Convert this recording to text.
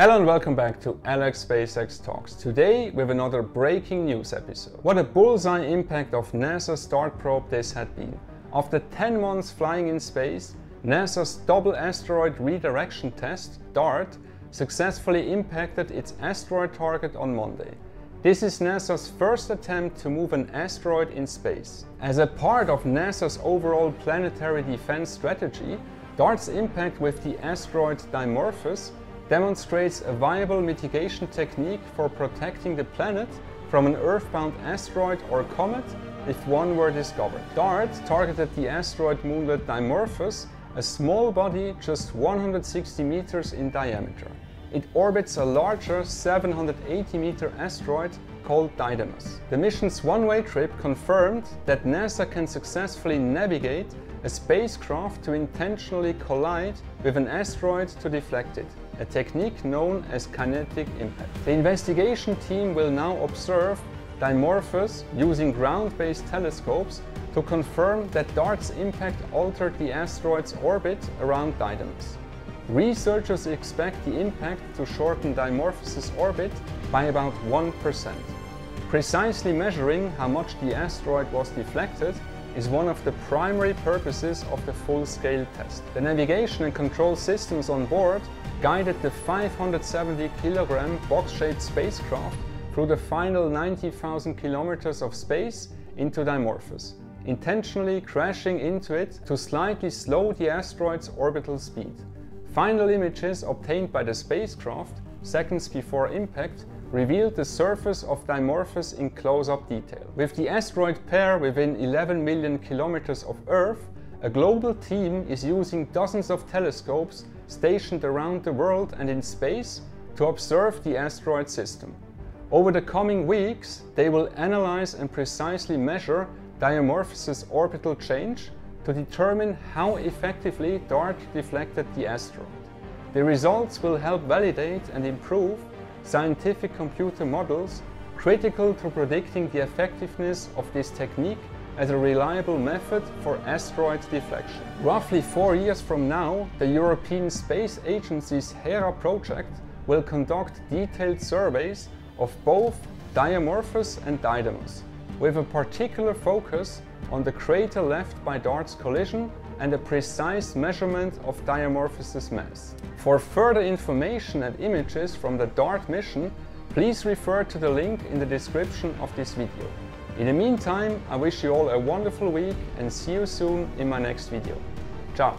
Hello and welcome back to Alex SpaceX Talks. Today with another breaking news episode. What a bullseye impact of NASA's DART probe this had been. After 10 months flying in space, NASA's Double Asteroid Redirection Test, DART, successfully impacted its asteroid target on Monday. This is NASA's first attempt to move an asteroid in space. As a part of NASA's overall planetary defense strategy, DART's impact with the asteroid Dimorphos demonstrates a viable mitigation technique for protecting the planet from an Earthbound asteroid or comet if one were discovered. DART targeted the asteroid moonlet Dimorphos, a small body just 160 meters in diameter. It orbits a larger 780 meter asteroid called Didymos. The mission's one-way trip confirmed that NASA can successfully navigate a spacecraft to intentionally collide with an asteroid to deflect it, a technique known as kinetic impact. The investigation team will now observe Dimorphos using ground-based telescopes to confirm that DART's impact altered the asteroid's orbit around Didymos. Researchers expect the impact to shorten Dimorphos' orbit by about 1%. Precisely measuring how much the asteroid was deflected is one of the primary purposes of the full-scale test. The navigation and control systems on board guided the 570 kilogram box-shaped spacecraft through the final 90,000 kilometers of space into Dimorphos, intentionally crashing into it to slightly slow the asteroid's orbital speed. Final images obtained by the spacecraft, seconds before impact, revealed the surface of Dimorphos in close-up detail. With the asteroid pair within 11 million kilometers of Earth, a global team is using dozens of telescopes stationed around the world and in space to observe the asteroid system. Over the coming weeks, they will analyze and precisely measure Dimorphos' orbital change to determine how effectively DART deflected the asteroid. The results will help validate and improve scientific computer models critical to predicting the effectiveness of this technique as a reliable method for asteroid deflection. Roughly four years from now, the European Space Agency's Hera project will conduct detailed surveys of both Dimorphos and Didymos, with a particular focus on the crater left by DART's collision and a precise measurement of Dimorphos' mass. For further information and images from the DART mission, please refer to the link in the description of this video. In the meantime, I wish you all a wonderful week and see you soon in my next video. Ciao!